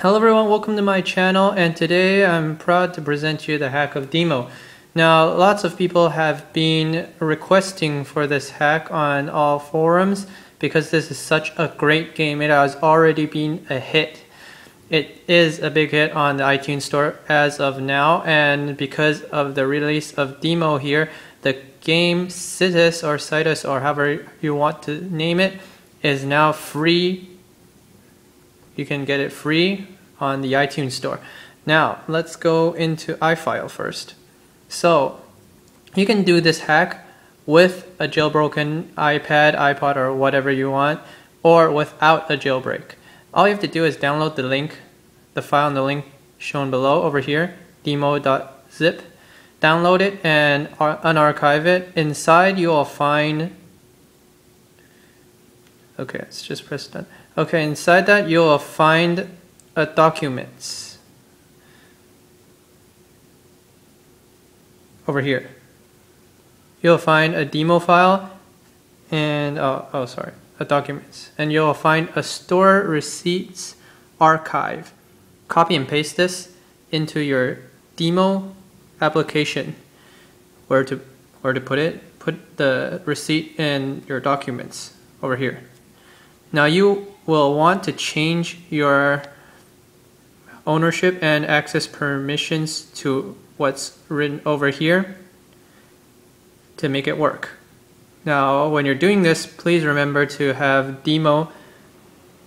Hello everyone, welcome to my channel and today I'm proud to present you the hack of Deemo. Now lots of people have been requesting for this hack on all forums because this is such a great game. It has already been a hit. It is a big hit on the iTunes store as of now and because of the release of Deemo here, the game Cytus or Cytus or however you want to name it is now free. You can get it free on the iTunes store. Now let's go into iFile first. So you can do this hack with a jailbroken iPad, iPod, or whatever you want, or without a jailbreak. All you have to do is download the link, the file and the link shown below over here, demo.zip. Download it and unarchive it. Inside you will find Okay, let's just press done. Okay, inside that you'll find a documents over here. You'll find a Deemo file and oh, oh sorry, a documents, and you'll find a store receipts archive. Copy and paste this into your Deemo application. Where to where to put it? Put the receipt in your documents over here. Now you will want to change your ownership and access permissions to what's written over here to make it work. Now when you're doing this, please remember to have Deemo,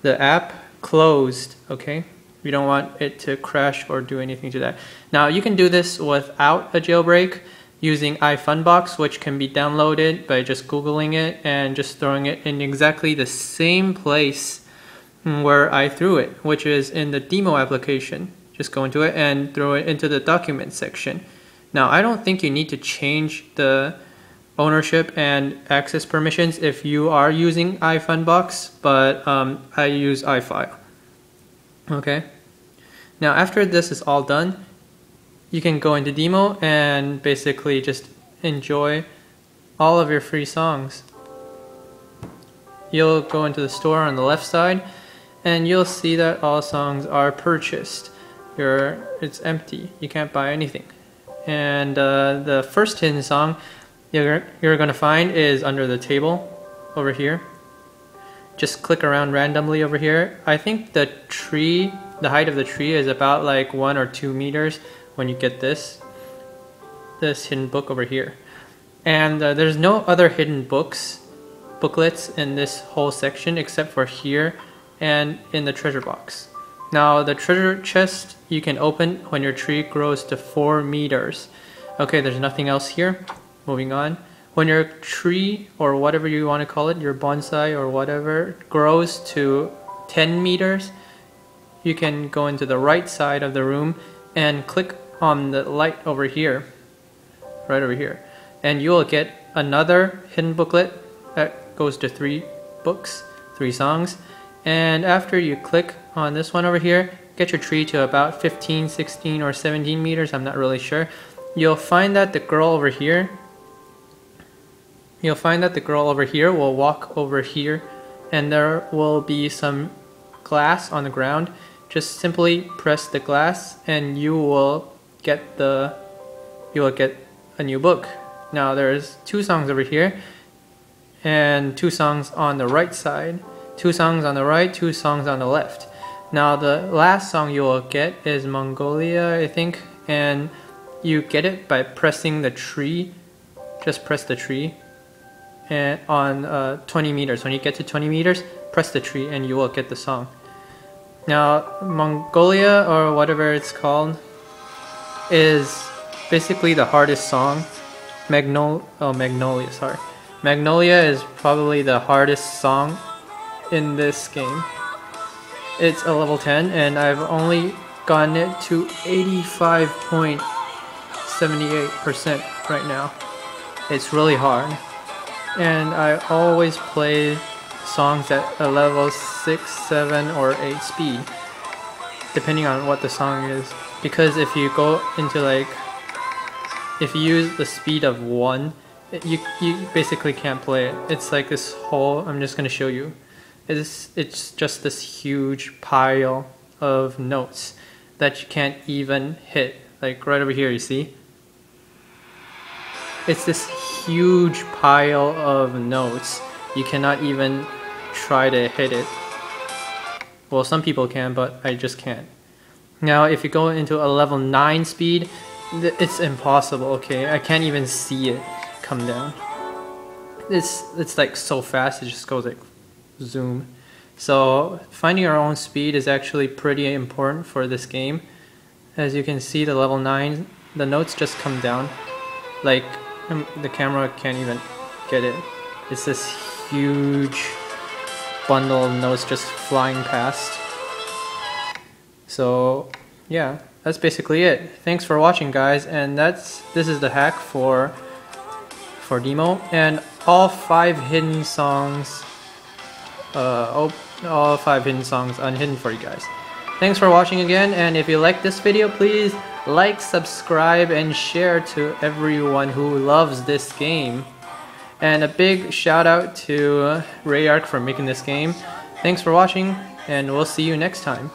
the app, closed, okay? We don't want it to crash or do anything to that. Now you can do this without a jailbreak using iFunbox, which can be downloaded by just Googling it and just throwing it in exactly the same place where I threw it, which is in the Deemo application. Just go into it and throw it into the document section. Now, I don't think you need to change the ownership and access permissions if you are using iFunbox, but um, I use iFile. Okay. Now, after this is all done, you can go into Deemo and basically just enjoy all of your free songs. You'll go into the store on the left side and you'll see that all songs are purchased. You're, it's empty. You can't buy anything. And uh, the first hidden song you're, you're going to find is under the table over here. Just click around randomly over here. I think the tree, the height of the tree is about like one or two meters when you get this this hidden book over here. And uh, there's no other hidden books booklets in this whole section except for here and in the treasure box. Now the treasure chest you can open when your tree grows to four meters. Okay there's nothing else here. Moving on. When your tree or whatever you want to call it your bonsai or whatever grows to 10 meters you can go into the right side of the room and click on the light over here, right over here, and you will get another hidden booklet that goes to three books, three songs. And after you click on this one over here, get your tree to about 15, 16, or 17 meters, I'm not really sure. You'll find that the girl over here, you'll find that the girl over here will walk over here and there will be some glass on the ground. Just simply press the glass and you will get the you will get a new book. Now there's two songs over here and two songs on the right side, two songs on the right, two songs on the left. Now the last song you will get is Mongolia, I think, and you get it by pressing the tree. Just press the tree and on uh, 20 meters. When you get to 20 meters, press the tree and you will get the song. Now Mongolia or whatever it's called is basically the hardest song. Magnol oh Magnolia, sorry. Magnolia is probably the hardest song in this game. It's a level 10 and I've only gotten it to 85.78% right now. It's really hard. And I always play songs at a level 6, 7, or 8 speed, depending on what the song is because if you go into like if you use the speed of one you you basically can't play it it's like this whole i'm just going to show you it's it's just this huge pile of notes that you can't even hit. Like right over here, you see? It's this huge pile of notes. You cannot even try to hit it. Well, some people can, but I just can't. Now, if you go into a level 9 speed, it's impossible, okay? I can't even see it come down. It's, it's like so fast, it just goes like zoom. So finding our own speed is actually pretty important for this game. As you can see, the level 9, the notes just come down. Like, um, the camera can't even get it. It's this huge bundle of notes just flying past. So yeah, that's basically it. Thanks for watching guys and that's this is the hack for for Deemo and all five hidden songs uh, oh, all five hidden songs unhidden for you guys. Thanks for watching again and if you like this video please like, subscribe, and share to everyone who loves this game. And a big shout out to Rayark for making this game. Thanks for watching, and we'll see you next time.